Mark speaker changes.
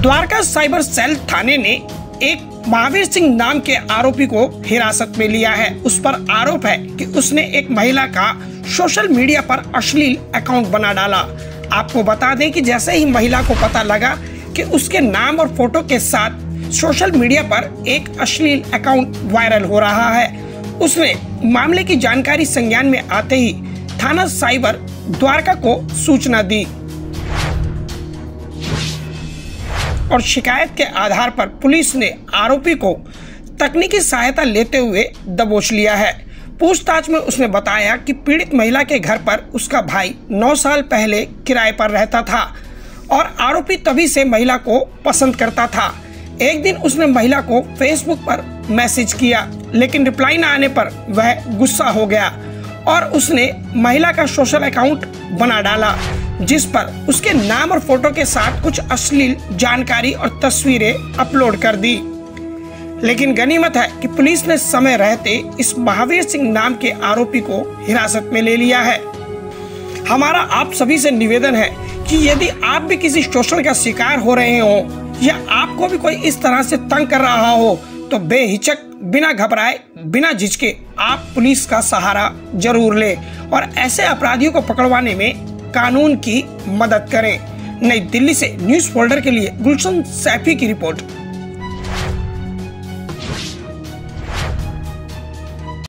Speaker 1: Dwarka cyber cell थाने ने एक महावीर सिंह नाम के आरोपी को हिरासत में लिया है। उस पर आरोप है कि उसने एक महिला का सोशल मीडिया पर अश्लील अकाउंट बना डाला। आपको बता दें कि जैसे ही महिला को पता लगा कि उसके नाम और फ़ोटो के साथ सोशल मीडिया पर एक अश्लील अकाउंट वायरल हो रहा है। उसने मामले की जानकारी संज्ञान में आते ही थाना साइबर द्वारका को सूचना दी। और शिकायत के आधार पर पुलिस ने आरोपी को तकनीकी सहायता लेते हुए दबोच लिया है। पूछताछ में उसने बताया कि पीड़ित महिला के घर पर उसका भाई 9 साल पहले किराए पर रहता था और आरोपी तभी से महिला को पसंद करता था। एक दिन उसने महिला को फेसबुक पर मैसेज किया, लेकिन रिप्लाई न आने पर वह गुस्सा हो गया और उसने महिला का सोशल अकाउंट बना डाला। जिस पर उसके नाम और फ़ोटो के साथ कुछ अश्लील जानकारी और तस्वीरें अपलोड कर दी। लेकिन गनीमत है कि पुलिस ने समय रहते इस महावीर सिंह नाम के आरोपी को हिरासत में ले लिया है। हमारा आप सभी से निवेदन है कि यदि आप भी किसी शोषण का शिकार हो रहे हो या आपको भी कोई इस तरह से तंग कर रहा हो तो बेहिचक, बिना घबराए, बिना झिझके आप पुलिस का सहारा ज़रूर ले और ऐसे अपराधियों को पकड़वाने में कानून की मदद करें। नई दिल्ली से न्यूज़ फोल्डर के लिए गुलशन सैफी की रिपोर्ट।